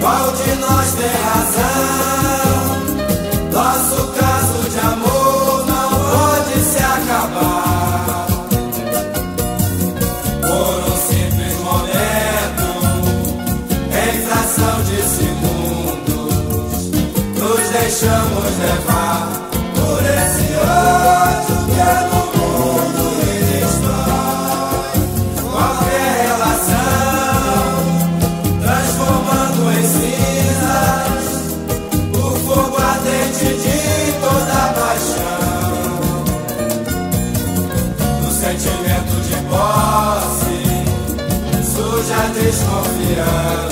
qual de nós tem razão. Nosso caso de amor não pode se acabar. Por um simples momento, em fração de segundos, nos deixamos levar. De posse surge a desconfiança,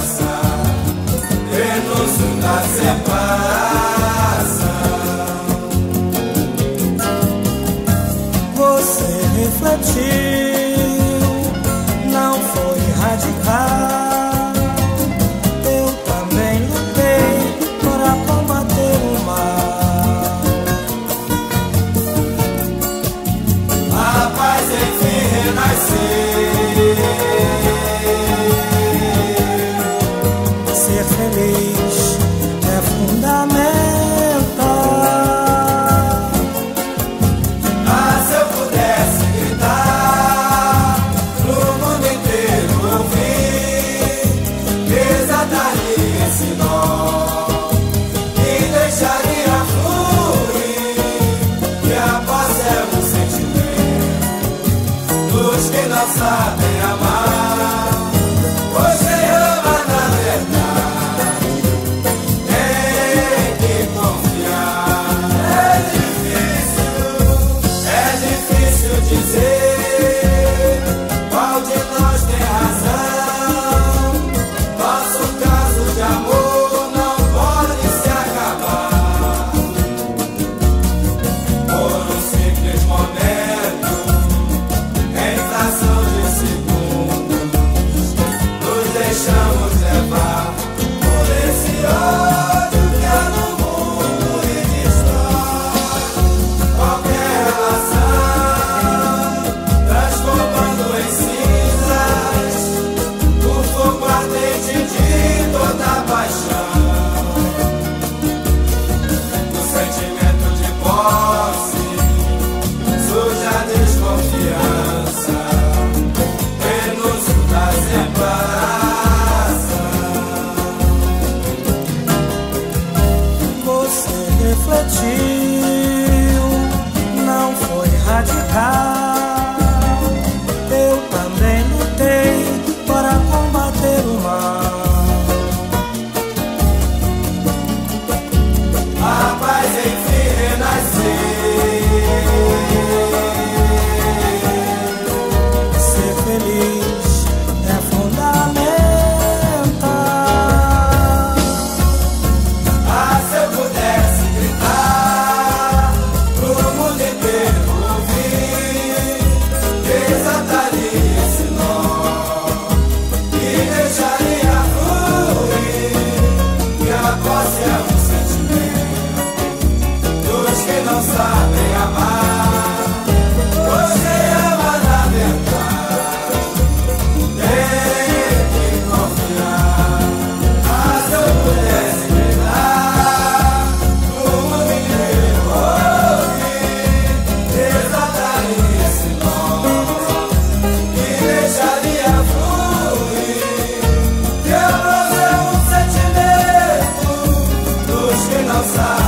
não sabem amar. Em refletiu, não foi radical. calçada.